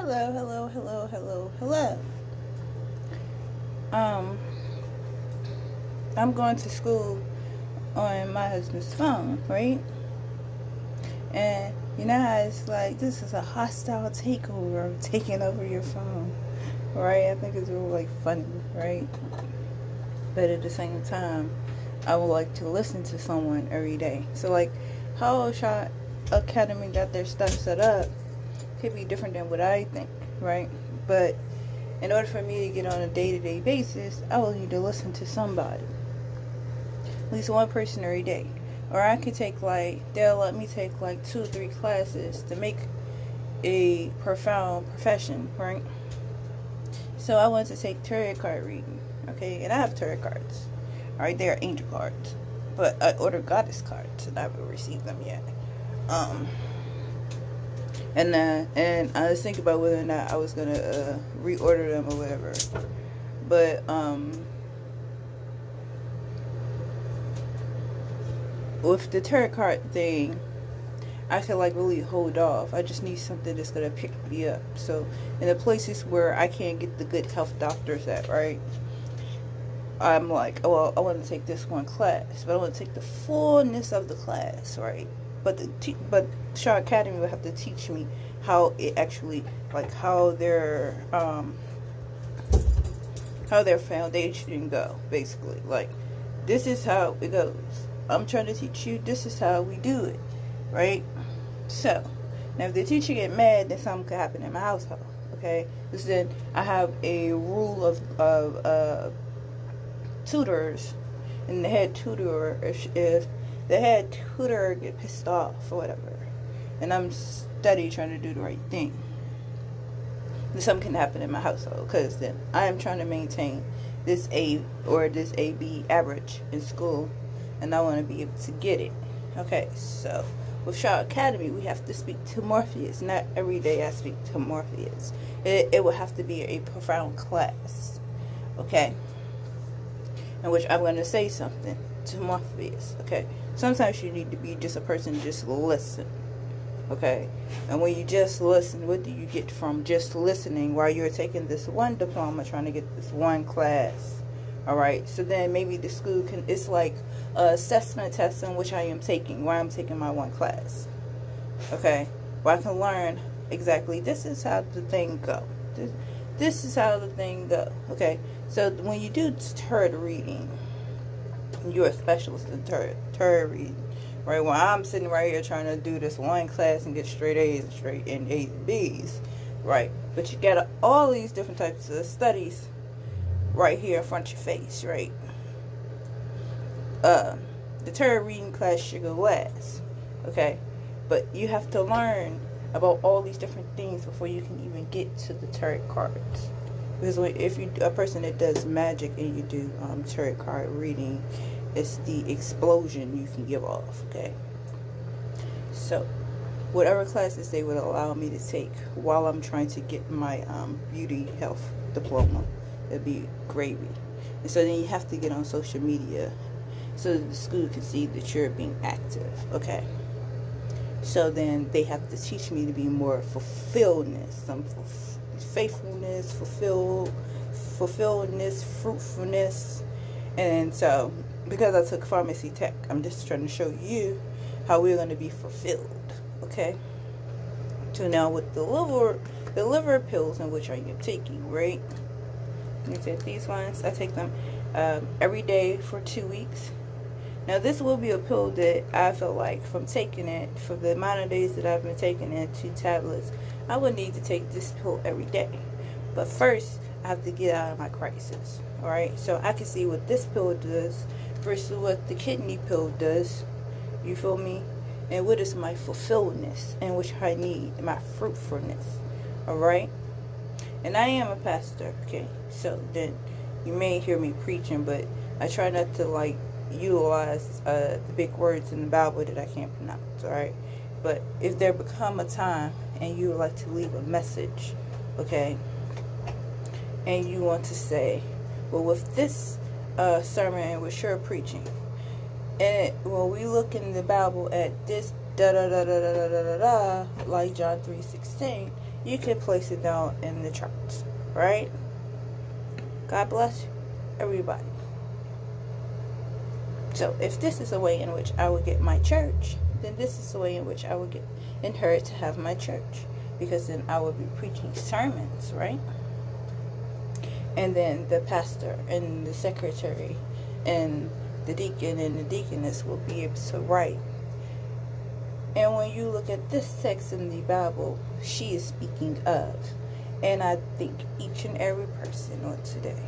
Hello, hello, hello, hello, hello. Um, I'm going to school on my husband's phone, right? And you know how it's like this is a hostile takeover of taking over your phone, right? I think it's really like funny, right? But at the same time, I would like to listen to someone every day. So like how Shaw Academy got their stuff set up could be different than what I think, right? But in order for me to get on a day-to-day basis, I will need to listen to somebody. At least one person every day. Or I could take like they'll let me take like two or three classes to make a profound profession, right? So I want to take tarot card reading, okay? And I have tarot cards. Alright, they are angel cards. But I ordered goddess cards and I haven't received them yet. Um and uh, and I was thinking about whether or not I was gonna uh, reorder them or whatever. But um, with the tarot card thing, I could like really hold off. I just need something that's gonna pick me up. So in the places where I can't get the good health doctors at, right? I'm like, oh, well, I want to take this one class, but I want to take the fullness of the class, right? But the te- but Shaw Academy will have to teach me how it actually like how their um how their foundation go basically. Like this is how it goes. I'm trying to teach you this is how we do it right? So now if the teacher get mad then something could happen in my household okay? Because then i have a rule of of uh tutors and the head tutor if, if the head tutor get pissed off or whatever. And I'm steady trying to do the right thing. And something can happen in my household because then I am trying to maintain this A or this AB average in school and I want to be able to get it. Okay, so with Shaw Academy, we have to speak to Morpheus. Not every day I speak to Morpheus. It, it will have to be a profound class. Okay? In which I'm going to say something to Morpheus. Okay? sometimes you need to be just a person just listen okay and when you just listen what do you get from just listening while you're taking this one diploma trying to get this one class all right so then maybe the school can it's like a assessment test in which i am taking why i'm taking my one class okay where i can learn exactly this is how the thing go this, this is how the thing go okay so when you do tarot reading you're a specialist in tarot reading. Right, when I'm sitting right here trying to do this one class and get straight A's and straight and A's and B's, right? But you got all these different types of studies right here in front of your face, right? Uh, the tarot reading class should go last, okay? But you have to learn about all these different things before you can even get to the tarot cards. Because if you a person that does magic and you do um, tarot card reading, it's the explosion you can give off. Okay. So, whatever classes they would allow me to take while I'm trying to get my um, beauty health diploma, it'd be gravy. And so then you have to get on social media so that the school can see that you're being active. Okay. So then they have to teach me to be more fulfilledness, some faithfulness, fulfill, fulfilledness, fruitfulness. And so, because I took pharmacy tech, I'm just trying to show you how we're going to be fulfilled. Okay? So now with the liver, the liver pills in which I am taking, right? Said these ones, I take them um, every day for two weeks. Now this will be a pill that I feel like from taking it, for the amount of days that I've been taking it, two tablets, I would need to take this pill every day. But first, I have to get out of my crisis. Alright, so I can see what this pill does versus what the kidney pill does. You feel me? And what is my fulfilledness and which I need, my fruitfulness. Alright? And I am a pastor, okay? So then you may hear me preaching, but I try not to like utilize uh, the big words in the Bible that I can't pronounce, alright? But if there become a time and you would like to leave a message, okay, and you want to say, well, with this uh, sermon and with your preaching, and when we look in the Bible at this da da da da da da da da, like John three sixteen, you can place it down in the charts, right? God bless everybody. So if this is a way in which I would get my church, then this is the way in which I would get inherit to have my church. Because then I would be preaching sermons, right? And then the pastor and the secretary and the deacon and the deaconess will be able to write. And when you look at this text in the Bible, she is speaking of. And I think each and every person on today